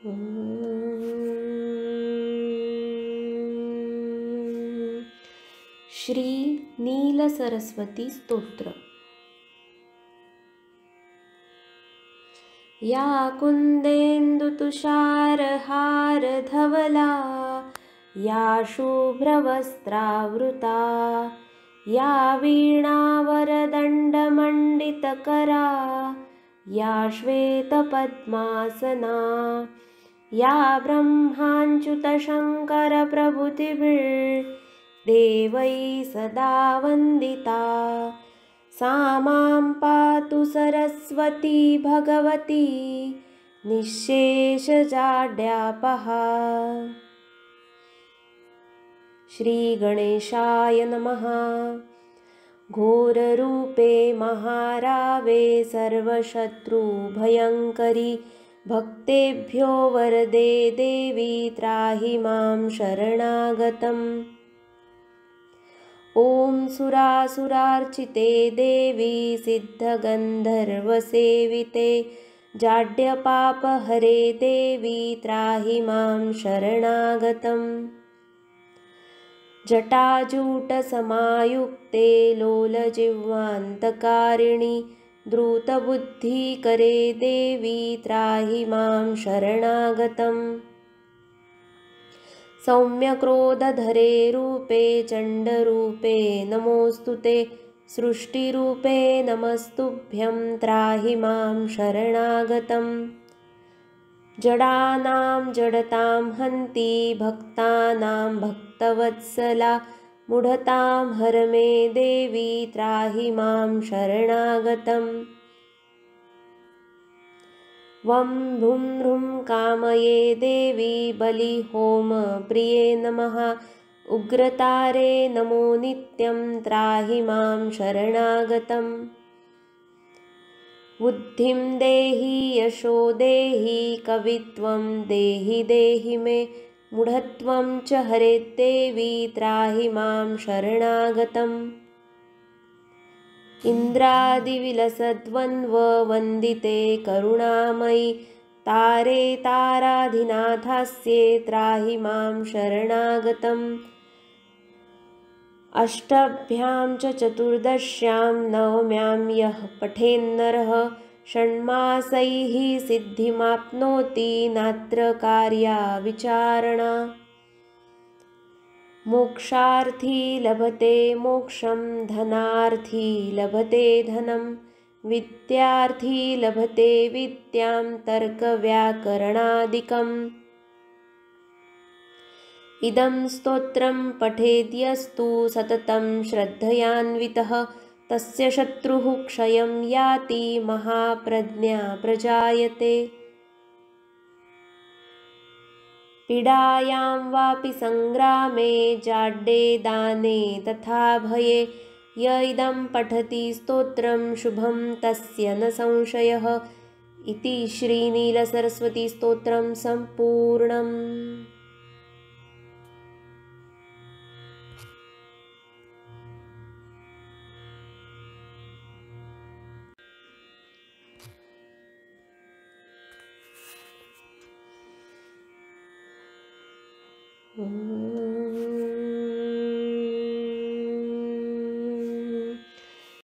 श्रीनीलसरस्वतीस्तोत्र या कुन्देन्दुतुषारहारधवला या शुभ्रवस्त्रावृता या वीणावरदण्डमण्डितकरा या श्वेतपद्मासना या ब्रह्माञ्च्युतशङ्करप्रभृतिभिर्देवैः सदा वन्दिता। सा मां पातु सरस्वती भगवती निःशेषजाड्यापहा श्रीगणेशाय नमः। घोररूपे महारावे सर्वशत्रुभयङ्करि भक्तेभ्यो वरदे देवी त्राहि मां शरणागतम्। ॐ सुरासुरार्चिते देवी सिद्धगन्धर्वसेविते जाड्यपापहरे देवी त्राहि मां शरणागतम्। जटाजूटसमायुक्ते लोलजिह्वान्तकारिणि द्रुतबुद्धिकरे देवी त्राहि मां शरणागतम्। सौम्यक्रोधधरे रूपे चण्डरूपे नमोऽस्तु ते सृष्टिरूपे नमस्तुभ्यं त्राहि मां शरणागतम्। जडानां जडतां हन्ति भक्तानां भक्तवत्सला मुढतां हर मे देवी त्राहि मां शरणागतम् वं भ्रुं भ्रुं कामये देवी बलिहोमप्रिये नमः। उग्रतारे नमो नित्यं त्राहि मां शरणागतम् बुद्धिं देहि यशो देहि कवित्वं देहि देहि मे मुढत्वं च हरेद्देवी त्राहि मां शरणागतम्। इन्द्रादिविलसद्वन्द्ववन्दिते करुणामयि तारे ताराधिनाथास्ये त्राहि मां शरणागतम्। अष्टभ्यां च चतुर्दश्यां नवम्यां यः पठेन्नरः षण्मासैः सिद्धिमाप्नोति नात्र कार्या विचारणा। मोक्षार्थी लभते मोक्षं धनार्थी लभते धनं विद्यार्थी लभते विद्यां तर्कव्याकरणादिकम्। इदं स्तोत्रं पठेद्यस्तु सततं श्रद्धयान्वितः तस्य शत्रुः क्षयं याति महाप्रज्ञा प्रजायते। पीडायां वापि सङ्ग्रामे जाड्डे दाने तथा भये। य इदं पठति स्तोत्रं शुभं तस्य न संशयः। इति श्रीनीलसरस्वतीस्तोत्रं सम्पूर्णम् Hum.